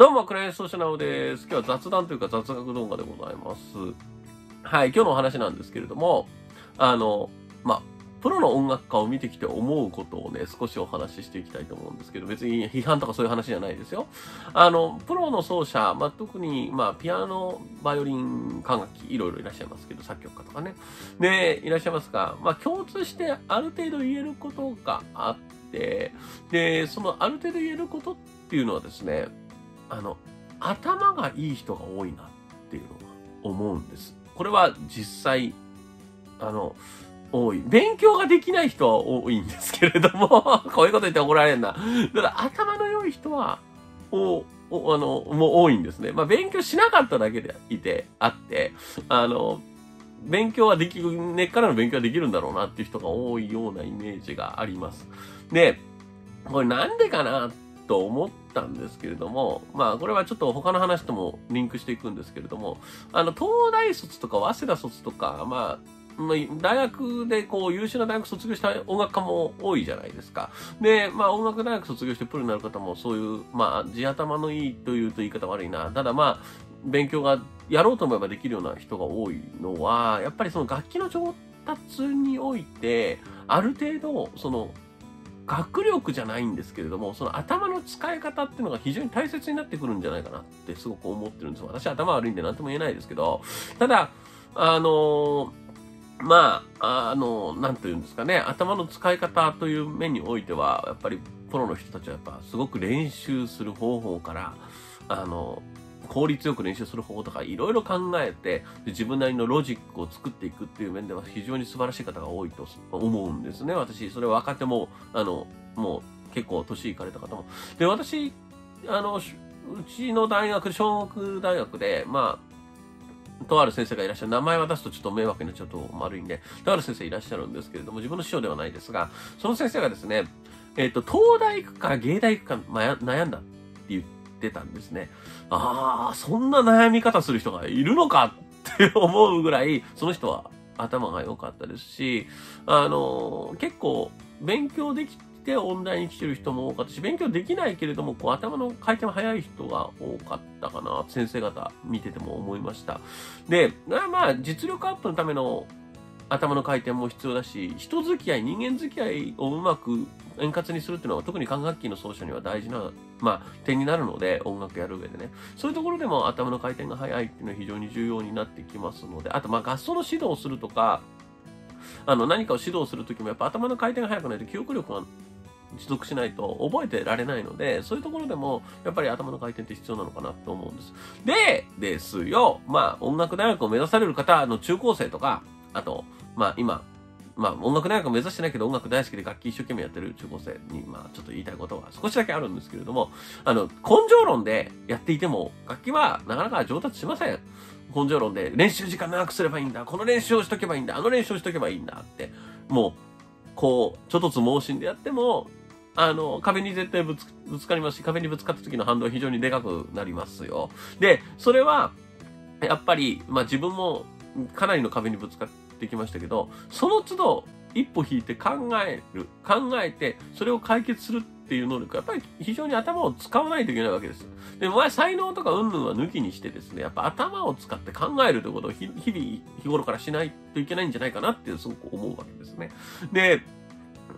どうも、クライアントシャナルです。今日は雑談というか雑学動画でございます。はい、今日のお話なんですけれども、あの、まあ、プロの音楽家を見てきて思うことをね、少しお話ししていきたいと思うんですけど、別に批判とかそういう話じゃないですよ。あの、プロの奏者、まあ、特に、まあ、ピアノ、バイオリン、管楽器、いろいろいらっしゃいますけど、作曲家とかね。で、いらっしゃいますが、まあ、共通してある程度言えることがあって、で、そのある程度言えることっていうのはですね、あの、頭がいい人が多いなっていうのが思うんです。これは実際、あの、多い。勉強ができない人は多いんですけれども、こういうこと言って怒られるな。だから頭の良い人は、お、おあの、もう多いんですね。まあ勉強しなかっただけでいて、あって、あの、勉強はできる、根っからの勉強はできるんだろうなっていう人が多いようなイメージがあります。で、これなんでかなと思ったんですけれども、まあこれはちょっと他の話ともリンクしていくんですけれども、あの、東大卒とか早稲田卒とか、まあ、ま大学でこう優秀な大学卒業した音楽家も多いじゃないですか。で、まあ音楽大学卒業してプロになる方もそういう、まあ地頭のいいというと言い方悪いな。ただまあ、勉強がやろうと思えばできるような人が多いのは、やっぱりその楽器の上達において、ある程度、その、学力じゃないんですけれども、その頭の使い方っていうのが非常に大切になってくるんじゃないかなってすごく思ってるんですよ。私頭悪いんで何とも言えないですけど、ただ、あのまあ、あの、なんというんですかね、頭の使い方という面においては、やっぱりプロの人たちはやっぱすごく練習する方法から、あの、効率よく練習する方法とかいろいろ考えて自分なりのロジックを作っていくっていう面では非常に素晴らしい方が多いと思うんですね。私、それ若手も、あの、もう結構年いかれた方も。で、私、あの、うちの大学、小学大学で、まあ、とある先生がいらっしゃる。名前は出すとちょっと迷惑になっちゃうと悪いんで、とある先生いらっしゃるんですけれども、自分の師匠ではないですが、その先生がですね、えっ、と、東大行くか芸大行くか悩んだってたんですね。ああ、そんな悩み方する人がいるのかって 思うぐらい、その人は頭が良かったですし、あの、結構勉強できて音大に来てる人も多かったし、勉強できないけれども、こう頭の回転が速い人が多かったかな、先生方見てても思いました。で、まあ、実力アップのための頭の回転も必要だし、人付き合い、人間付き合いをうまく円滑にするっていうのは特に管楽器の奏者には大事な、まあ、点になるので、音楽やる上でね。そういうところでも頭の回転が速いっていうのは非常に重要になってきますので、あと、まあ、合奏の指導をするとか、あの、何かを指導するときもやっぱ頭の回転が速くないと記憶力が持続しないと覚えてられないので、そういうところでも、やっぱり頭の回転って必要なのかなと思うんです。で、ですよ、まあ、音楽大学を目指される方の中高生とか、あと、まあ、今、まあ、音楽大学目指してないけど音楽大好きで楽器一生懸命やってる中高生に、まあ、ちょっと言いたいことは少しだけあるんですけれども、あの、根性論でやっていても、楽器はなかなか上達しません。根性論で練習時間長くすればいいんだ。この練習をしとけばいいんだ。あの練習をしとけばいいんだって、もう、こう、ちょっとつ盲信でやっても、あの、壁に絶対ぶつぶつかりますし、壁にぶつかった時の反動非常にでかくなりますよ。で、それは、やっぱり、まあ自分もかなりの壁にぶつかってきましたけど、その都度一歩引いて考える、考えて、それを解決するっていう能力、やっぱり非常に頭を使わないといけないわけです。で、まあ才能とか云々は抜きにしてですね、やっぱ頭を使って考えるということを日々、日頃からしないといけないんじゃないかなっていうすごく思うわけですね。で、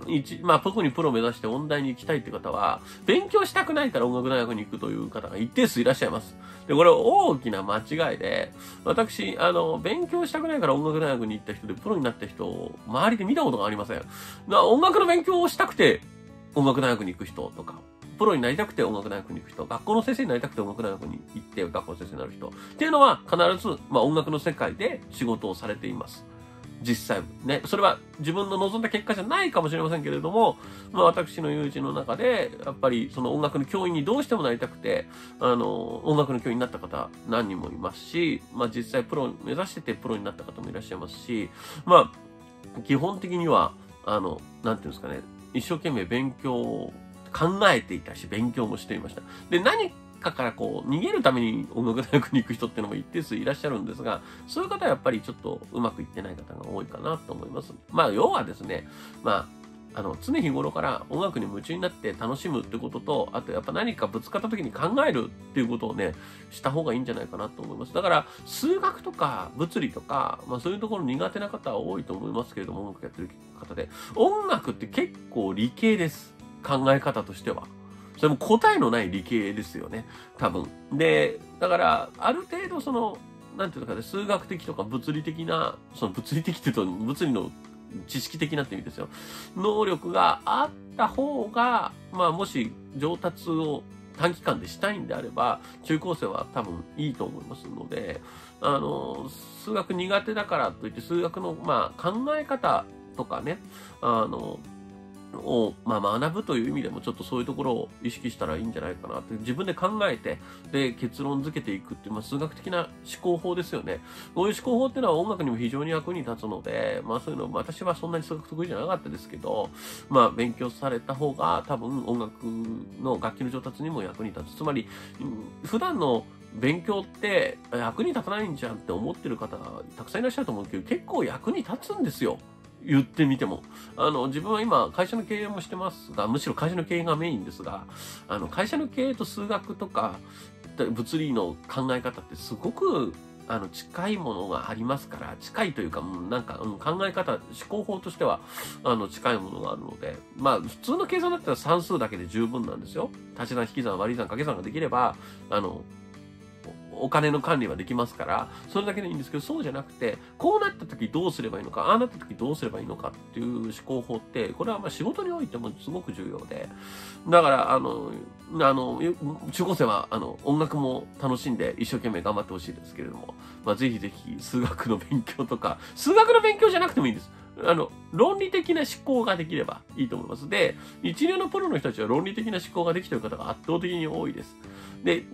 一、まあ、特にプロ目指して音大に行きたいって方は、勉強したくないから音楽大学に行くという方が一定数いらっしゃいます。で、これ大きな間違いで、私、あの、勉強したくないから音楽大学に行った人でプロになった人を周りで見たことがありません。な音楽の勉強をしたくて音楽大学に行く人とか、プロになりたくて音楽大学に行く人、学校の先生になりたくて音楽大学に行って学校の先生になる人っていうのは必ず、まあ音楽の世界で仕事をされています。実際ね、それは自分の望んだ結果じゃないかもしれませんけれども、まあ私の友人の中で、やっぱりその音楽の教員にどうしてもなりたくて、あの、音楽の教員になった方何人もいますし、まあ実際プロ目指しててプロになった方もいらっしゃいますし、まあ、基本的には、あの、なんていうんですかね、一生懸命勉強を考えていたし、勉強もしていました。で、何かからこう、逃げるために音楽大学に行く人っていうのも一定数いらっしゃるんですが、そういう方はやっぱりちょっとうまくいってない方が多いかなと思います。まあ、要はですね、まあ、あの、常日頃から音楽に夢中になって楽しむってことと、あとやっぱ何かぶつかった時に考えるっていうことをね、した方がいいんじゃないかなと思います。だから、数学とか物理とか、まあそういうところ苦手な方は多いと思いますけれども、音楽やってる方で。音楽って結構理系です。考え方としては。それも答えのない理系ですよね。多分。で、だから、ある程度その、なんていうかね、数学的とか物理的な、その物理的って言うと、物理の知識的なって意味ですよ。能力があった方が、まあもし上達を短期間でしたいんであれば、中高生は多分いいと思いますので、あの、数学苦手だからといって、数学の、まあ、考え方とかね、あの、を、まあ、学ぶという意味でもちょっとそういうところを意識したらいいんじゃないかなって自分で考えてで結論付けていくっていう、まあ、数学的な思考法ですよねこういう思考法っていうのは音楽にも非常に役に立つので、まあ、そういうの私はそんなに数学得意じゃなかったですけど、まあ、勉強された方が多分音楽の楽器の上達にも役に立つつまり普段の勉強って役に立たないんじゃんって思ってる方がたくさんいらっしゃると思うけど結構役に立つんですよ。言ってみても。あの、自分は今、会社の経営もしてますが、むしろ会社の経営がメインですが、あの、会社の経営と数学とか、物理の考え方ってすごく、あの、近いものがありますから、近いというかもう、なんか、考え方、思考法としては、あの、近いものがあるので、まあ、普通の計算だったら算数だけで十分なんですよ。足し算、引き算、割り算、掛け算ができれば、あの、お金の管理はできますから、それだけでいいんですけど、そうじゃなくて、こうなった時どうすればいいのか、ああなった時どうすればいいのかっていう思考法って、これはまあ仕事においてもすごく重要で、だから、あの、あの、中高生は、あの、音楽も楽しんで一生懸命頑張ってほしいですけれども、まあ、ぜひぜひ数学の勉強とか、数学の勉強じゃなくてもいいんです。あの、論理的な思考ができればいいと思います。で、一流のプロの人たちは論理的な思考ができている方が圧倒的に多いです。で、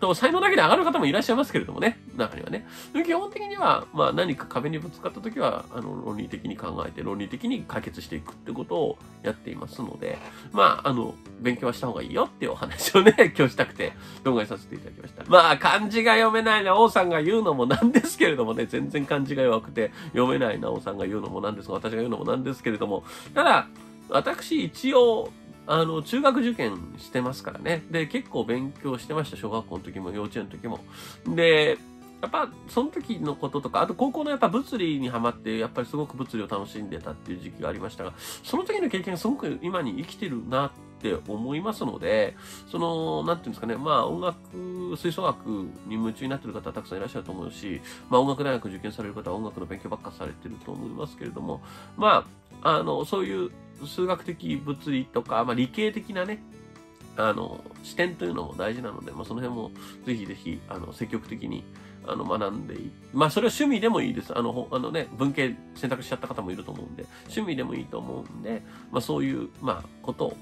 と、才能だけで上がる方もいらっしゃいますけれどもね、中にはね。基本的には、まあ何か壁にぶつかった時は、あの、論理的に考えて、論理的に解決していくってことをやっていますので、まあ、あの、勉強はした方がいいよっていうお話をね、今日したくて動画にさせていただきました。まあ、漢字が読めないな、王さんが言うのもなんですけれどもね、全然漢字が弱くて読めないな、王さんが言うのもなんですが、私が言うのもなんですけれども、ただ、私一応、あの、中学受験してますからね。で、結構勉強してました。小学校の時も幼稚園の時も。で、やっぱ、その時のこととか、あと高校のやっぱ物理にハマって、やっぱりすごく物理を楽しんでたっていう時期がありましたが、その時の経験がすごく今に生きてるなって思いますので、その、なんていうんですかね、まあ音楽、吹奏楽に夢中になってる方たくさんいらっしゃると思うし、まあ音楽大学受験される方は音楽の勉強ばっかされてると思いますけれども、まあ、あの、そういう数学的物理とか、まあ、理系的なね、あの、視点というのも大事なので、まあ、その辺もぜひぜひ、あの、積極的に、あの、学んでいまあ、それは趣味でもいいです。あの、あのね、文系選択しちゃった方もいると思うんで、趣味でもいいと思うんで、まあ、そういう、まあ、ことを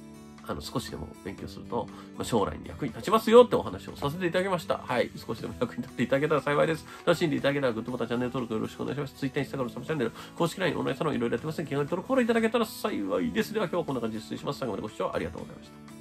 あの、少しでも勉強すると、まあ、将来に役に立ちますよってお話をさせていただきました。はい。少しでも役に立っていただけたら幸いです。楽しんでいただけたらグッドボタン、チャンネル登録よろしくお願いします。Twitter、Instagram、サブチャンネル、公式 LINE、オンラインサロンいろいろやってますので、気軽に登録フォローいただけたら幸いです。では今日はこんな感じで失礼します。最後までご視聴ありがとうございました。